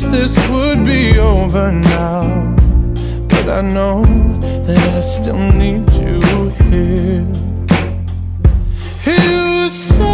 wish this would be over now. But I know that I still need you here. You say